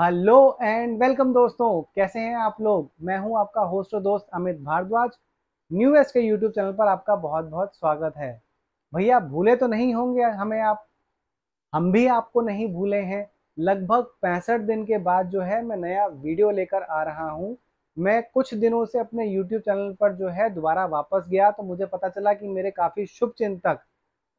Hello and welcome दोस्तों, कैसे हैं आप लोग? मैं हूँ आपका होस्ट और दोस्त Amit Bhardwaj. New S K YouTube channel पर आपका बहुत बहुत स्वागत है। भैया, भूले तो नहीं होंगे हमें आप, हम भी आपको नहीं भूले हैं। लगभग पैंसठ दिन के बाद जो है मैं नया वीडियो लेकर आ रहा हूँ। मैं कुछ दिनों से अपने यूट्यूब चैनल पर जो है दोबारा वापस गया तो मुझे पता चला कि मेरे काफ़ी शुभ चिंतक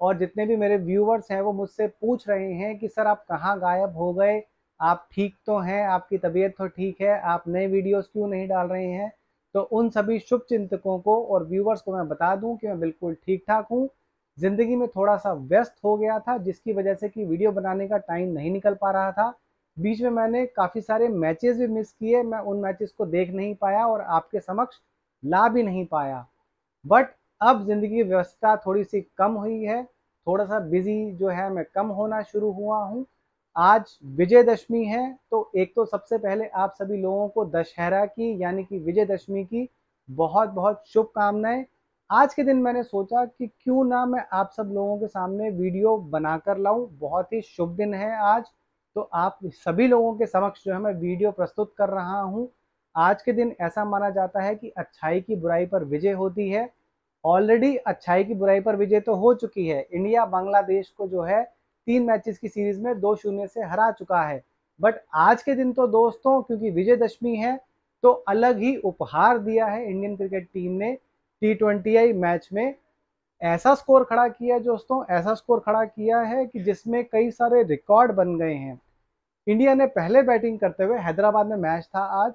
और जितने भी मेरे व्यूवर्स हैं वो मुझसे पूछ रहे हैं कि, सर, आप कहाँ गायब हो गए? आप ठीक तो हैं, आपकी तबीयत तो ठीक है, आप नए वीडियोस क्यों नहीं डाल रहे हैं? तो उन सभी शुभ चिंतकों को और व्यूवर्स को मैं बता दूँ कि मैं बिल्कुल ठीक ठाक हूँ। ज़िंदगी में थोड़ा सा व्यस्त हो गया था, जिसकी वजह से कि वीडियो बनाने का टाइम नहीं निकल पा रहा था। बीच में मैंने काफ़ी सारे मैचेस भी मिस किए, मैं उन मैचेस को देख नहीं पाया और आपके समक्ष ला भी नहीं पाया। बट अब ज़िंदगी की व्यवस्था थोड़ी सी कम हुई है थोड़ा सा बिज़ी जो है, मैं कम होना शुरू हुआ हूँ। आज विजयदशमी है तो एक तो सबसे पहले आप सभी लोगों को दशहरा की, यानी कि विजयदशमी की बहुत बहुत शुभकामनाएँ। आज के दिन मैंने सोचा कि क्यों ना मैं आप सब लोगों के सामने वीडियो बनाकर लाऊं। बहुत ही शुभ दिन है आज तो आप सभी लोगों के समक्ष जो है मैं वीडियो प्रस्तुत कर रहा हूँ। आज के दिन ऐसा माना जाता है कि अच्छाई की बुराई पर विजय होती है। ऑलरेडी अच्छाई की बुराई पर विजय तो हो चुकी है। इंडिया बांग्लादेश को जो है तीन मैचेस की सीरीज़ में दो शून्य से हरा चुका है। बट आज के दिन तो दोस्तों, क्योंकि विजयदशमी है तो अलग ही उपहार दिया है इंडियन क्रिकेट टीम ने टी ट्वेंटी मैच में। ऐसा स्कोर खड़ा किया है दोस्तों, ऐसा स्कोर खड़ा किया है कि जिसमें कई सारे रिकॉर्ड बन गए हैं। इंडिया ने पहले बैटिंग करते हुए हैदराबाद में मैच था आज।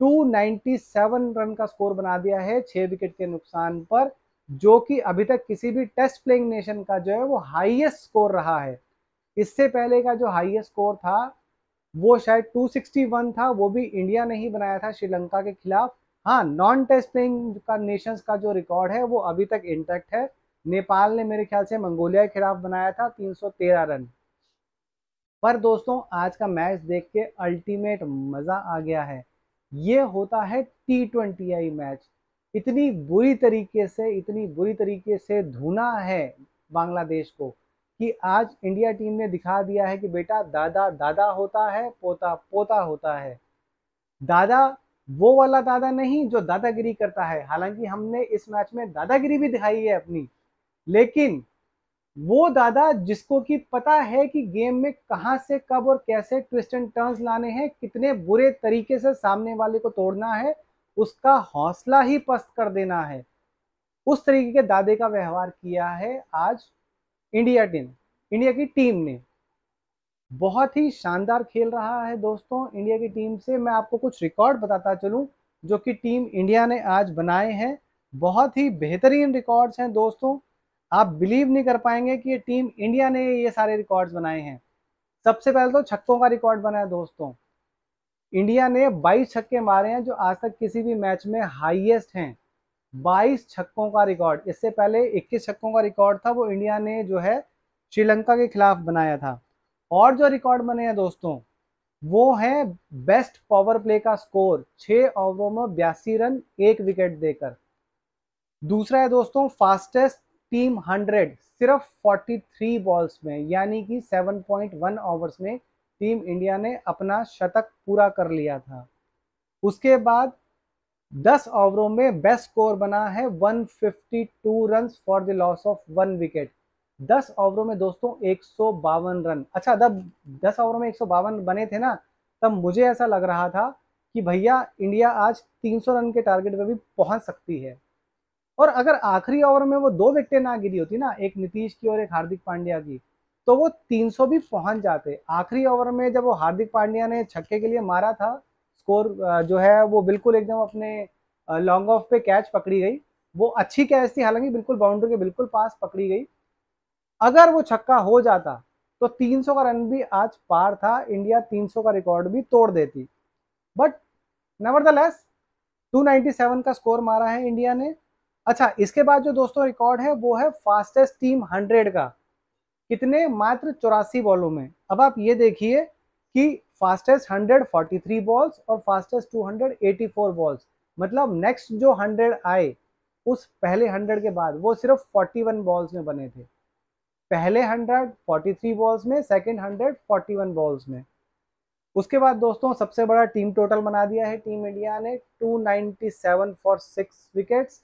297 रन का स्कोर बना दिया है, छह विकेट के नुकसान पर। जो कि अभी तक किसी भी टेस्ट प्लेइंग नेशन का जो है वो हाईएस्ट स्कोर रहा है। इससे पहले का जो हाईएस्ट स्कोर था, वो शायद 261 था, वो भी इंडिया ने ही बनाया था श्रीलंका के खिलाफ। हाँ नॉन टेस्ट प्लेइंग का नेशंस का जो रिकॉर्ड है, वो अभी तक इंटैक्ट है। नेपाल ने मेरे ख्याल से मंगोलिया के खिलाफ बनाया था 313 रन। पर दोस्तों, आज का मैच देख के अल्टीमेट मज़ा आ गया है। ये होता है टी ट्वेंटी आई मैच इतनी बुरी तरीके से, इतनी बुरी तरीके से धुना है बांग्लादेश को कि आज इंडिया टीम ने दिखा दिया है कि बेटा दादा दादा होता है, पोता पोता होता है। दादा, वो वाला दादा नहीं जो दादागिरी करता है। हालाँकि हमने इस मैच में दादागिरी भी दिखाई है अपनी, लेकिन वो दादा जिसको कि पता है कि गेम में कहाँ से कब और कैसे ट्विस्ट एंड टर्न्स लाने हैं, कितने बुरे तरीके से सामने वाले को तोड़ना है उसका हौसला ही पस्त कर देना है। उस तरीके के दादे का व्यवहार किया है आज इंडिया टीम, इंडिया की टीम ने। बहुत ही शानदार खेल रहा है दोस्तों इंडिया की टीम से। मैं आपको कुछ रिकॉर्ड बताता चलूँ, जो कि टीम इंडिया ने आज बनाए हैं। बहुत ही बेहतरीन रिकॉर्ड्स हैं दोस्तों। आप बिलीव नहीं कर पाएँगे कि ये टीम इंडिया ने ये सारे रिकॉर्ड्स बनाए हैं। सबसे पहले तो छक्कों का रिकॉर्ड बना है दोस्तों। इंडिया ने 22 छक्के मारे हैं, जो आज तक किसी भी मैच में हाईएस्ट हैं। 22 छक्कों का रिकॉर्ड, इससे पहले 21 छक्कों का रिकॉर्ड था, वो इंडिया ने जो है श्रीलंका के खिलाफ बनाया था। और जो रिकॉर्ड बने हैं दोस्तों, वो है बेस्ट पावर प्ले का स्कोर, छह ओवरों में बयासी रन, एक विकेट देकर। दूसरा है दोस्तों, फास्टेस्ट टीम 100 सिर्फ़ 43 बॉल्स में, यानी कि 7.1 ओवर्स में टीम इंडिया ने अपना शतक पूरा कर लिया था। उसके बाद 10 ओवरों में बेस्ट स्कोर बना है 152 run for the loss of one wicket. 10 ओवरों में दोस्तों एक सौ बावन रन। अच्छा जब 10 ओवरों में एक सौ बावन बने थे ना, तब मुझे ऐसा लग रहा था कि भैया, इंडिया आज 300 रन के टारगेट पर भी पहुँच सकती है। और अगर आखिरी ओवर में वो दो विकेटें ना गिरी होती ना, एक नीतीश की और एक हार्दिक पांड्या की तो वो 300 भी पहुँच जाते। आखिरी ओवर में जब वो हार्दिक पांड्या ने छक्के के लिए मारा था, स्कोर जो है वो बिल्कुल एकदम अपने लॉन्ग ऑफ़ पे कैच पकड़ी गई। वो अच्छी कैच थी, हालाँकि बिल्कुल बाउंड्री के बिल्कुल पास पकड़ी गई। अगर वो छक्का हो जाता तो 300 का रन भी आज पार था, इंडिया 300 का रिकॉर्ड भी तोड़ देती। But nevertheless two का स्कोर मारा है इंडिया ने। अच्छा इसके बाद जो दोस्तों रिकॉर्ड है, वो है फास्टेस्ट टीम 100 का। कितने मात्र चौरासी बॉलों में? अब आप ये देखिए कि फास्टेस्ट 143 बॉल्स और फास्टेस्ट 284 बॉल्स मतलब नेक्स्ट जो 100 आए, उस पहले 100 के बाद, वो सिर्फ़ 41 बॉल्स में बने थे। पहले 100 43 बॉल्स में सेकंड 100 41 बॉल्स में। उसके बाद दोस्तों, सबसे बड़ा टीम टोटल बना दिया है टीम इंडिया ने 297 फॉर सिक्स विकेट्स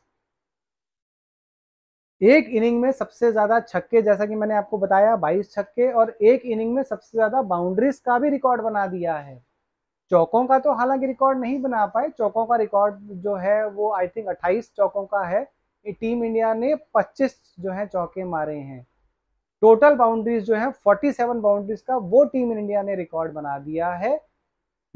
एक इनिंग में सबसे ज़्यादा छक्के, जैसा कि मैंने आपको बताया 22 छक्के और एक इनिंग में सबसे ज़्यादा बाउंड्रीज का भी रिकॉर्ड बना दिया है। चौकों का तो हालाँकि रिकॉर्ड नहीं बना पाए, चौकों का रिकॉर्ड जो है वो आई थिंक 28 चौकों का है। टीम इंडिया ने 25 जो है चौके मारे हैं। टोटल बाउंड्रीज जो है 47 बाउंड्रीज का वो टीम इंडिया ने रिकॉर्ड बना दिया है।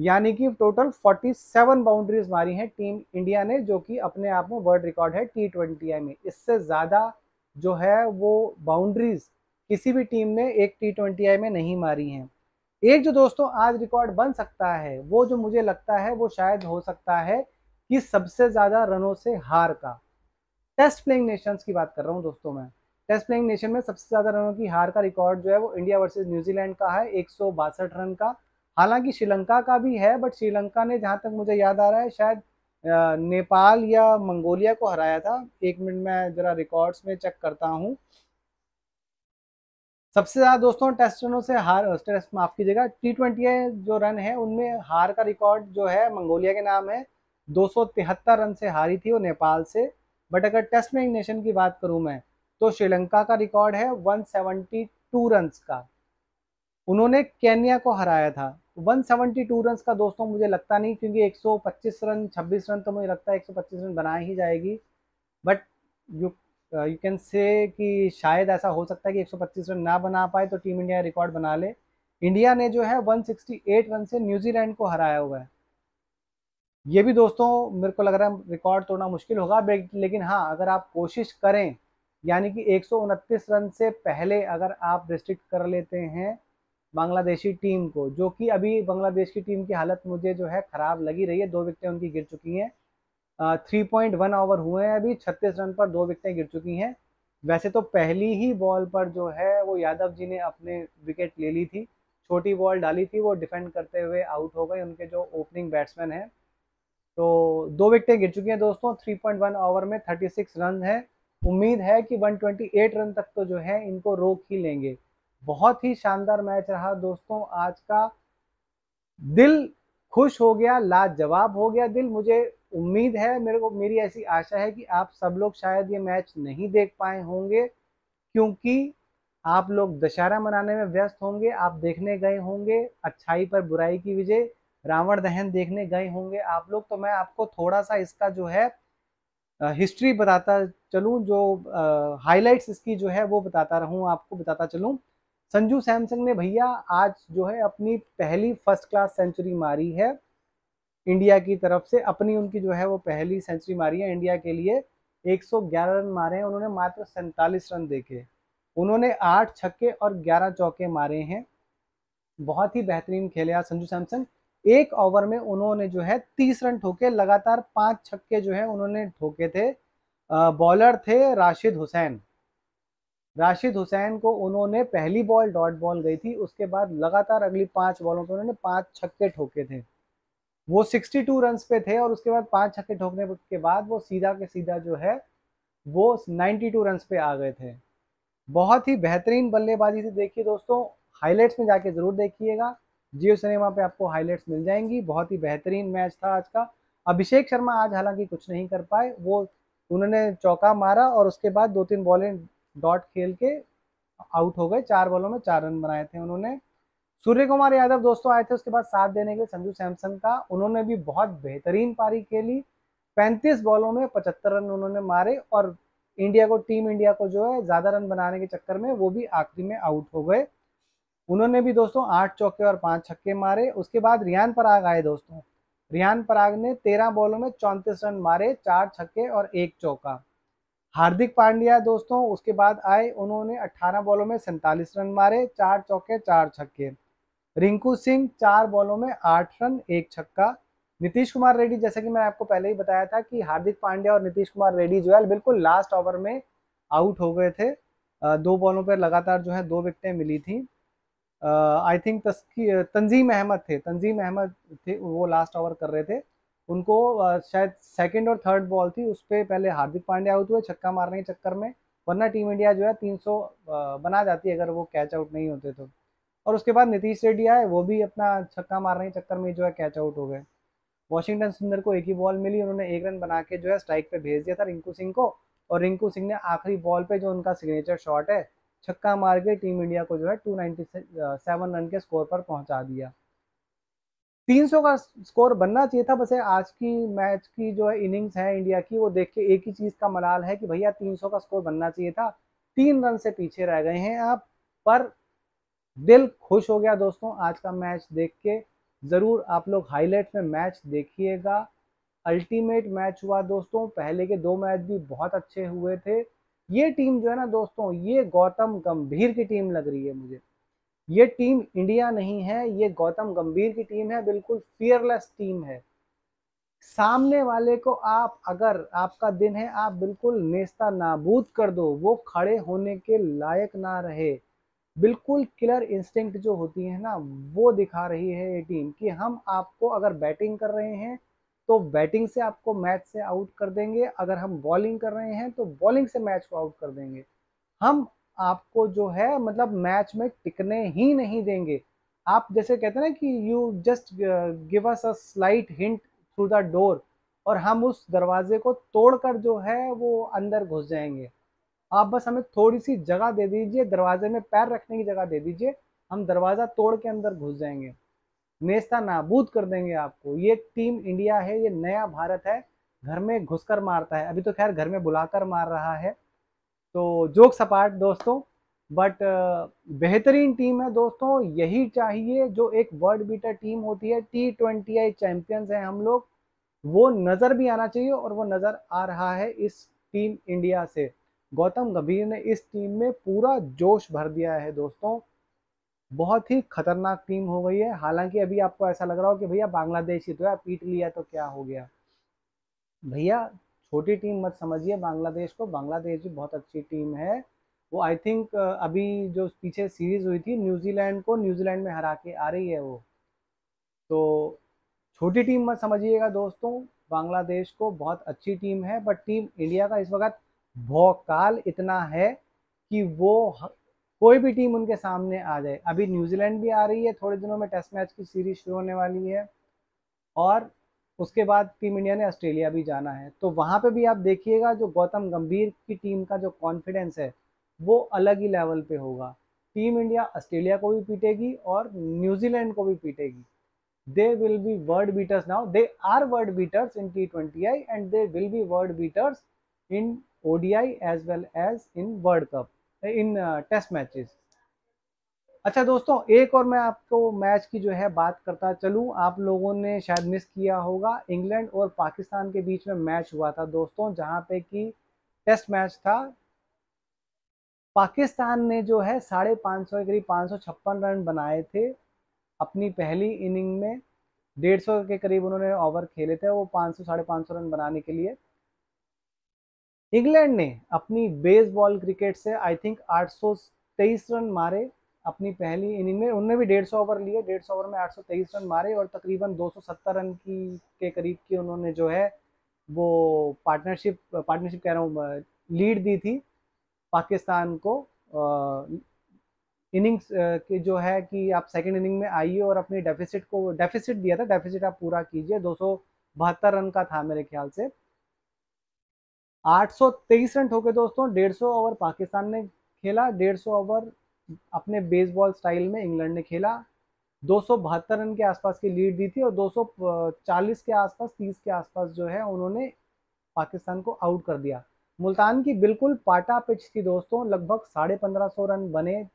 यानी कि टोटल 47 बाउंड्रीज मारी हैं टीम इंडिया ने, जो कि अपने आप में वर्ल्ड रिकॉर्ड है टी ट्वेंटी में। इससे ज़्यादा जो है वो बाउंड्रीज किसी भी टीम ने एक टी ट्वेंटी में नहीं मारी हैं। एक जो दोस्तों आज रिकॉर्ड बन सकता है, वो जो मुझे लगता है, वो शायद हो सकता है कि सबसे ज़्यादा रनों से हार का। टेस्ट प्लेइंग नेशंस की बात कर रहा हूँ दोस्तों मैं। टेस्ट प्लेइंग नेशन में सबसे ज़्यादा रनों की हार का रिकॉर्ड जो है वो इंडिया वर्सेज न्यूजीलैंड का है, एक सौ बासठ रन का। हालाँकि श्रीलंका का भी है बट श्रीलंका ने जहाँ तक मुझे याद आ रहा है, शायद नेपाल या मंगोलिया को हराया था। एक मिनट में ज़रा रिकॉर्ड्स में चेक करता हूँ। सबसे ज़्यादा दोस्तों टेस्ट रनों से हार टेस्ट माफ़ कीजिएगा टी ट्वेंटी जो रन है, उनमें हार का रिकॉर्ड जो है, मंगोलिया के नाम है। दो सौ तिहत्तर रन से हारी थी वो नेपाल से। बट अगर टेस्ट में नेशन की बात करूँ मैं तो श्रीलंका का रिकॉर्ड है 172 रन्स का। उन्होंने केन्या को हराया था। 172 रन का दोस्तों मुझे लगता नहीं, क्योंकि 125 रन 26 रन तो मुझे लगता है 125 रन बना ही जाएगी। But you you can say कि शायद ऐसा हो सकता है कि 125 रन ना बना पाए तो टीम इंडिया रिकॉर्ड बना ले। इंडिया ने जो है 168 रन से न्यूजीलैंड को हराया हुआ है। ये भी दोस्तों मेरे को लग रहा है रिकॉर्ड तोड़ना मुश्किल होगा लेकिन हाँ अगर आप कोशिश करें, यानी कि एक सौ उनतीस रन से पहले अगर आप रिस्ट्रिक्ट कर लेते हैं बांग्लादेशी टीम को, जो कि अभी बांग्लादेश की टीम की हालत मुझे जो है ख़राब लगी रही है। दो विकटें उनकी गिर चुकी हैं। थ्री पॉइंट वन ओवर हुए हैं अभी। छत्तीस रन पर दो विकटें गिर चुकी हैं। वैसे तो पहली ही बॉल पर जो है वो यादव जी ने अपने विकेट ले ली थी। छोटी बॉल डाली थी, वो डिफेंड करते हुए आउट हो गए उनके जो ओपनिंग बैट्समैन हैं। तो दो विकटें गिर चुकी हैं दोस्तों। 3.1 ओवर में 36 रन है। उम्मीद है कि 128 रन तक तो जो है इनको रोक ही लेंगे। बहुत ही शानदार मैच रहा। दोस्तों, आज का दिल खुश हो गया, लाजवाब हो गया दिल। मुझे उम्मीद है, मेरे को, मेरी ऐसी आशा है कि आप सब लोग शायद ये मैच नहीं देख पाए होंगे, क्योंकि आप लोग दशहरा मनाने में व्यस्त होंगे, आप देखने गए होंगे, अच्छाई पर बुराई की विजय, रावण दहन देखने गए होंगे आप लोग। तो मैं आपको थोड़ा सा इसका जो है हिस्ट्री बताता चलूँ, जो हाइलाइट्स इसकी जो है वो बताता रहूँ, आपको बताता चलूँ। संजू सैमसंग ने भैया आज जो है अपनी पहली फ़र्स्ट क्लास सेंचुरी मारी है। इंडिया की तरफ़ से अपनी उनकी जो है वो पहली सेंचुरी मारी है। इंडिया के लिए 111 रन मारे हैं। उन्होंने मात्र सैंतालीस रन देखे। उन्होंने आठ छक्के और 11 चौके मारे हैं। बहुत ही बेहतरीन खेले आज संजू सैमसंग। एक ओवर में उन्होंने जो है तीस रन ठोके। लगातार पाँच छक्के जो है उन्होंने ठोके थे। बॉलर थे राशिद हुसैन। राशिद हुसैन को उन्होंने पहली बॉल डॉट बॉल गई थी, उसके बाद लगातार अगली पाँच बॉलों पर उन्होंने पाँच छक्के ठोके थे। वो 62 रन पे थे और उसके बाद पाँच छक्के ठोकने के बाद वो सीधा के सीधा जो है, वो 92 रन पे आ गए थे। बहुत ही बेहतरीन बल्लेबाजी से देखिए दोस्तों हाईलाइट्स में जाके ज़रूर देखिएगा। जियो सिनेमा पे आपको हाईलाइट्स मिल जाएँगी, बहुत ही बेहतरीन मैच था आज का। अभिषेक शर्मा आज हालाँकि कुछ नहीं कर पाए, वो उन्होंने चौका मारा और उसके बाद दो तीन बॉलें डॉट खेल के आउट हो गए। चार बॉलों में चार रन बनाए थे उन्होंने। सूर्य कुमार यादव दोस्तों आए थे उसके बाद साथ देने के संजू सैमसन का उन्होंने भी बहुत बेहतरीन पारी खेली। पैंतीस बॉलों में पचहत्तर रन उन्होंने मारे और इंडिया को, टीम इंडिया को जो है ज़्यादा रन बनाने के चक्कर में वो भी आखिरी में आउट हो गए। उन्होंने भी दोस्तों आठ चौके और पाँच छक्के मारे। उसके बाद रियान पराग आए दोस्तों। रियान पराग ने तेरह बॉलों में चौंतीस रन मारे, चार छक्के और एक चौका। हार्दिक पांड्या दोस्तों, उसके बाद आए उन्होंने 18 बॉलों में सैंतालीस रन मारे, चार चौके, चार छक्के। रिंकू सिंह, चार बॉलों में आठ रन, एक छक्का। नीतीश कुमार रेड्डी, जैसे कि मैं आपको पहले ही बताया था कि हार्दिक पांड्या और नीतीश कुमार रेड्डी जो है, बिल्कुल लास्ट ओवर में आउट हो गए थे। दो बॉलों पर लगातार जो है, दो विकटें मिली थी। आई थिंक तस्की, तंजीम अहमद थे, तंजीम अहमद थे, वो लास्ट ओवर कर रहे थे। उनको शायद सेकंड और थर्ड बॉल थी उस पर पहले हार्दिक पांड्या आउट हुए छक्का मारने के चक्कर में वरना टीम इंडिया जो है 300 uh, बना जाती अगर वो कैच आउट नहीं होते तो। और उसके बाद नीतीश रेड्डी आए वो भी अपना छक्का मारने के चक्कर में जो है कैच आउट हो गए। वॉशिंगटन सुंदर को एक ही बॉल मिली उन्होंने एक रन बना के जो है स्ट्राइक पे भेज दिया था रिंकू सिंह को और रिंकू सिंह ने आखिरी बॉल पे जो उनका सिग्नेचर शॉट है छक्का मार के टीम इंडिया को जो है 297 रन के स्कोर पर पहुँचा दिया। 300 का स्कोर बनना चाहिए था, बस आज की मैच की जो है इनिंग्स है इंडिया की, वो देख के एक ही चीज़ का मलाल है कि भैया 300 का स्कोर बनना चाहिए था। तीन रन से पीछे रह गए हैं आप, पर दिल खुश हो गया दोस्तों, आज का मैच देख के। ज़रूर आप लोग हाईलाइट में मैच देखिएगा। अल्टीमेट मैच हुआ दोस्तों, पहले के दो मैच भी बहुत अच्छे हुए थे। ये टीम जो है ना दोस्तों, ये गौतम गंभीर की टीम लग रही है मुझे। ये टीम इंडिया नहीं है, ये गौतम गंभीर की टीम है, बिल्कुल फियरलेस टीम है। सामने वाले को आप, अगर आपका दिन है, आप बिल्कुल नेस्ता नाबूद कर दो, वो खड़े होने के लायक ना रहे। बिल्कुल किलर इंस्टिंक्ट जो होती है ना, वो दिखा रही है ये टीम कि हम आपको अगर बैटिंग कर रहे हैं तो बैटिंग से आपको मैच से आउट कर देंगे। अगर हम बॉलिंग कर रहे हैं तो बॉलिंग से मैच को आउट कर देंगे। हम आपको जो है मतलब मैच में टिकने ही नहीं देंगे। आप जैसे कहते हैं ना कि you just give us a slight hint through the door और हम उस दरवाजे को तोड़कर जो है, वो अंदर घुस जाएँगे। आप बस हमें थोड़ी सी जगह दे दीजिए, दरवाजे में पैर रखने की जगह दे दीजिए, हम दरवाज़ा तोड़ के अंदर घुस जाएँगे। नेस्ता नाबूद कर देंगे आपको। ये टीम इंडिया है, ये नया भारत है। घर में घुसकर मारता है। अभी तो खैर घर में बुलाकर मार रहा है। तो जोक सपाट दोस्तों बट बेहतरीन टीम है दोस्तों, यही चाहिए जो एक वर्ल्ड बीटर टीम होती है टी ट्वेंटी आई चैंपियंस हैं हम लोग, वो नज़र भी आना चाहिए और वो नज़र आ रहा है इस टीम इंडिया से। गौतम गंभीर ने इस टीम में पूरा जोश भर दिया है दोस्तों। बहुत ही खतरनाक टीम हो गई है, हालाँकि अभी आपको ऐसा लग रहा हो कि भैया बांग्लादेश ही तो है, पीट लिया तो क्या हो गया? भैया छोटी टीम मत समझिए, बांग्लादेश को। बांग्लादेश भी बहुत अच्छी टीम है। वो आई थिंक अभी जो पीछे सीरीज़ हुई थी, न्यूजीलैंड को न्यूजीलैंड में हरा के आ रही है वो। तो छोटी टीम मत समझिएगा दोस्तों। बांग्लादेश को बहुत अच्छी टीम है बट टीम इंडिया का इस वक्त भौकाल इतना है कि वो कोई भी टीम उनके सामने आ जाए। अभी न्यूजीलैंड भी आ रही है, थोड़े दिनों में टेस्ट मैच की सीरीज़ शुरू होने वाली है। और उसके बाद टीम इंडिया ने ऑस्ट्रेलिया भी जाना है। तो वहाँ पे भी आप देखिएगा जो गौतम गंभीर की टीम का जो कॉन्फिडेंस है वो अलग ही लेवल पे होगा। टीम इंडिया ऑस्ट्रेलिया को भी पीटेगी और न्यूजीलैंड को भी पीटेगी। They will be world beaters now they are world beaters in T twenty I and they will be world beaters in as well as in World Cup in uh, test matches अच्छा दोस्तों, एक और मैं आपको match की जो है बात करता चलूँ। आप लोगों ने शायद मिस किया होगा। इंग्लैंड और पाकिस्तान के बीच में मैच हुआ था दोस्तों, जहाँ पे कि टेस्ट मैच था। पाकिस्तान ने जो है साढ़े पाँच सौ के करीब पाँच सौ छप्पन रन बनाए थे अपनी पहली इनिंग में। डेढ़ सौ के करीब उन्होंने ओवर खेले थे, वो पाँच सौ, साढ़े पाँच सौ रन बनाने के लिए। इंग्लैंड ने अपनी बेसबॉल क्रिकेट से आई थिंक 823 रन मारे। अपनी पहली इनिंग में, उनने भी डेढ़ सौ ओवर लिए, डेढ़ सौ ओवर में 823 रन मारे और तकरीबन 270 रन की, के करीब की उन्होंने जो है, वो पार्टनरशिप पार्टनरशिप कह रहा हूँ लीड दी थी पाकिस्तान को इनिंग्स के जो है कि आप सेकेंड इनिंग में आइए और अपनी डेफिसिट को डेफिसिट दिया था डेफिसिट आप पूरा कीजिए, दो बहत्तर रन का था मेरे ख्याल से। 823 रन ठोके दोस्तों 150 ओवर पाकिस्तान ने खेला 150 ओवर अपने बेसबॉल स्टाइल में इंग्लैंड ने खेला। दो सौ बहत्तर रन के आसपास की लीड दी थी और 240 के आसपास 30 के आसपास जो है उन्होंने पाकिस्तान को आउट कर दिया। मुल्तान की बिल्कुल पाटा पिच थी दोस्तों। लगभग साढ़े पंद्रह सौ रन बने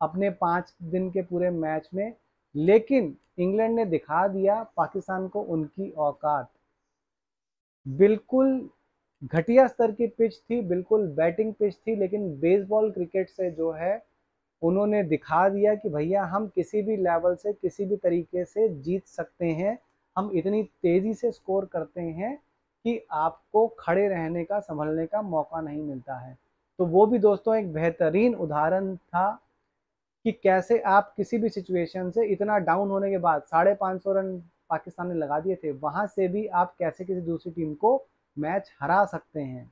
अपने पाँच दिन के पूरे मैच में। लेकिन इंग्लैंड ने दिखा दिया पाकिस्तान को उनकी औकात। बिल्कुल घटिया स्तर की पिच थी, बिल्कुल बैटिंग पिच थी, लेकिन बेसबॉल क्रिकेट से जो है उन्होंने दिखा दिया कि भैया, हम किसी भी लेवल से, किसी भी तरीके से जीत सकते हैं। हम इतनी तेज़ी से स्कोर करते हैं कि आपको खड़े रहने का, संभलने का मौका नहीं मिलता है। तो वो भी दोस्तों एक बेहतरीन उदाहरण था कि कैसे आप किसी भी सिचुएशन से इतना डाउन होने के बाद साढ़े पाँच सौ रन पाकिस्तान ने लगा दिए थे, वहाँ से भी आप कैसे किसी दूसरी टीम को मैच हरा सकते हैं।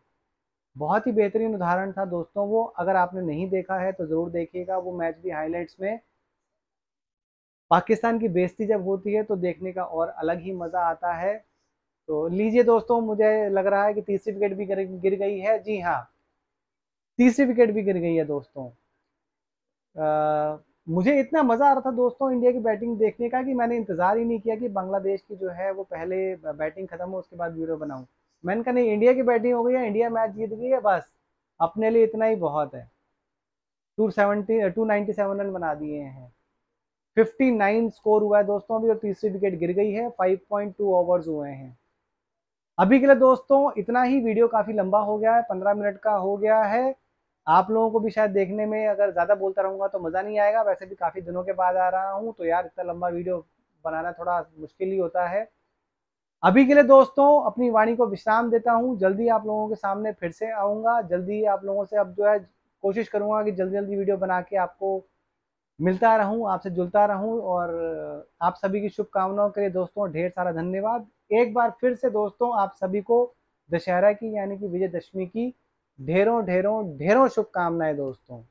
बहुत ही बेहतरीन उदाहरण था दोस्तों वो। अगर आपने नहीं देखा है तो ज़रूर देखिएगा वो मैच भी हाईलाइट्स में। पाकिस्तान की बेइज्जती जब होती है तो देखने का और अलग ही मज़ा आता है। तो लीजिए दोस्तों मुझे लग रहा है कि तीसरी विकेट भी गिर, गिर गई है। जी हाँ तीसरी विकेट भी गिर गई है दोस्तों। आ, मुझे इतना मज़ा आ रहा था दोस्तों इंडिया की बैटिंग देखने का कि मैंने इंतज़ार ही नहीं किया कि बांग्लादेश की जो है वो पहले बैटिंग ख़त्म हो उसके बाद वीडियो बनाऊँ। मैंने कहा, नहीं, इंडिया की बैटिंग हो गई है, इंडिया मैच जीत गई है, बस। अपने लिए इतना ही बहुत है। Two seventy two ninety seven run बना दिए हैं। फिफ्टी नाइन स्कोर हुआ है दोस्तों अभी, और तीसरी विकेट गिर गई है। फाइव पॉइंट टू ओवर्स हुए हैं। अभी के लिए दोस्तों, इतना ही वीडियो काफ़ी लंबा हो गया है, पंद्रह मिनट का हो गया है। आप लोगों को भी शायद देखने में अगर ज़्यादा बोलता रहूँगा तो मज़ा नहीं आएगा। वैसे भी काफ़ी दिनों के बाद आ रहा हूँ तो यार इतना लंबा वीडियो बनाना थोड़ा मुश्किल ही होता है। अभी के लिए दोस्तों, अपनी वाणी को विश्राम देता हूँ। जल्दी आप लोगों के सामने फिर से आऊँगा। जल्दी आप लोगों से अब जो है, कोशिश करूँगा कि जल्दी जल्दी वीडियो बना के आपको मिलता रहूँ, आपसे जुलता रहूँ और आप सभी की शुभकामनाओं के लिए दोस्तों ढेर सारा धन्यवाद। एक बार फिर से दोस्तों, आप सभी को दशहरा की यानी कि विजयदशमी की ढेरों ढेरों ढेरों शुभकामनाएँ दोस्तों।